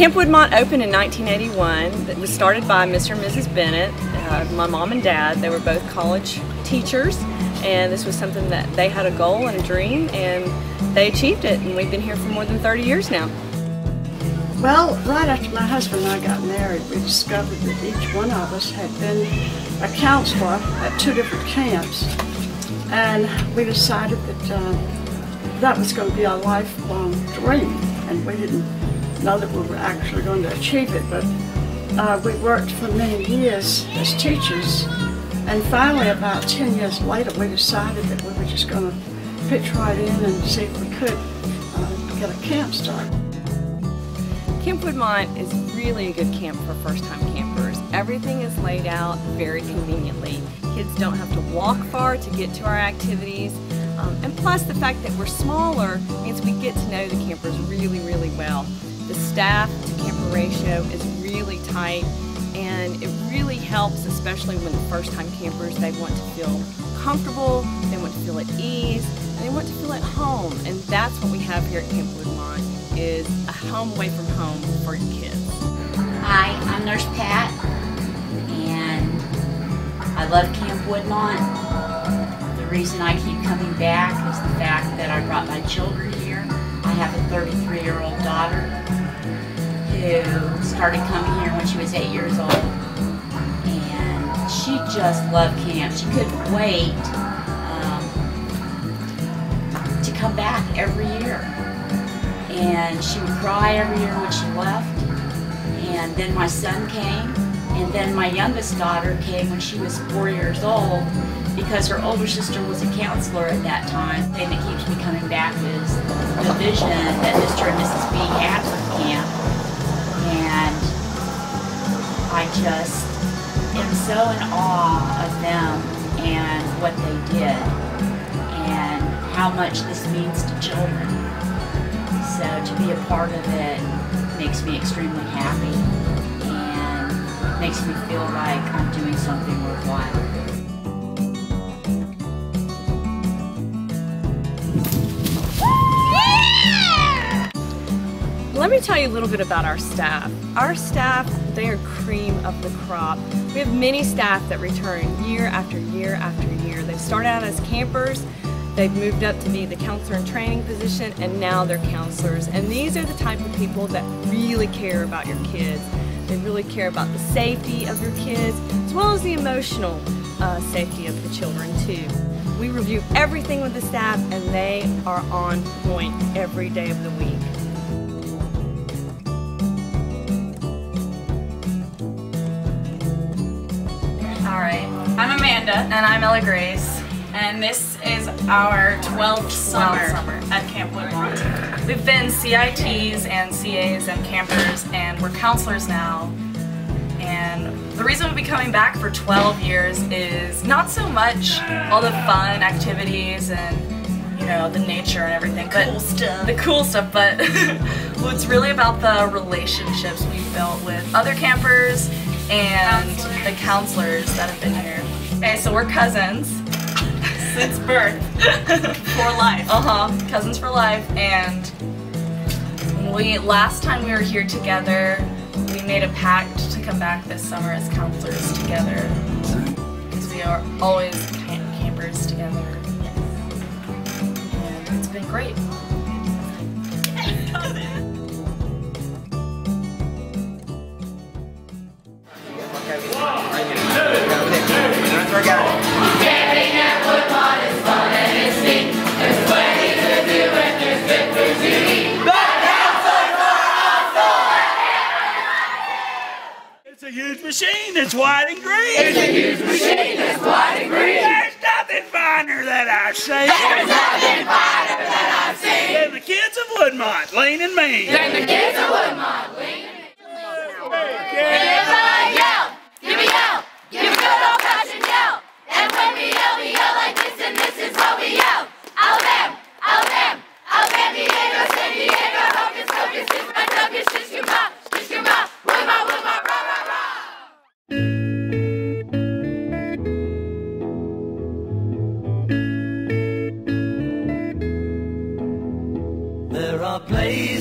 Camp Woodmont opened in 1981. It was started by Mr. and Mrs. Bennett, uh, my mom and dad. They were both college teachers and this was something that they had a goal and a dream and they achieved it and we've been here for more than 30 years now. Well, right after my husband and I got married, we discovered that each one of us had been a counselor at two different camps. And we decided that uh, that was going to be our lifelong dream. And we didn't know that we were actually going to achieve it, but uh, we worked for many years as teachers. And finally, about 10 years later, we decided that we were just going to pitch right in and see if we could uh, get a camp started. Camp Woodmont is really a good camp for first-time campers. Everything is laid out very conveniently. Kids don't have to walk far to get to our activities. Um, and plus the fact that we're smaller means we get to know the campers really, really well. The staff to camper ratio is really tight and it really helps, especially when the first-time campers, they want to feel comfortable, they want to feel at ease, and they want to feel at home. And that's what we have here at Camp Woodmont is a home away from home for your kids. Hi, I'm Nurse Pat, and I love Camp Woodmont. The reason I keep coming back is the fact that I brought my children here. I have a 33-year-old daughter who started coming here when she was eight years old, and she just loved camp. She couldn't wait um, to come back every year and she would cry every year when she left. And then my son came, and then my youngest daughter came when she was four years old because her older sister was a counselor at that time. The thing that keeps me coming back is the vision that Mr. and Mrs. B had for camp. And I just am so in awe of them and what they did and how much this means to children. So to be a part of it makes me extremely happy and makes me feel like I'm doing something worthwhile. Let me tell you a little bit about our staff. Our staff, they are cream of the crop. We have many staff that return year after year after year. They start out as campers, They've moved up to be the counselor in training position and now they're counselors. And these are the type of people that really care about your kids. They really care about the safety of your kids as well as the emotional uh, safety of the children too. We review everything with the staff and they are on point every day of the week. I'm Amanda. And I'm Ella Grace and this is our 12th summer, summer. at Camp Woodmont. We've been CITs and CAs and campers, and we're counselors now. And the reason we'll be coming back for 12 years is not so much all the fun activities and you know the nature and everything, but cool stuff. the cool stuff. But it's really about the relationships we've built with other campers and counselors. the counselors that have been here. Okay, so we're cousins since birth for life. Uh huh. Cousins for life. And we last time we were here together, we made a pact to come back this summer as counselors together because we are always campers together. And it's been great. Machine that's white and green. It's a huge machine that's white and green. There's nothing finer that I've seen. There's nothing finer that I've seen. Than the kids of Woodmont, lean and mean. Than the kids of Woodmont, lean and mean. There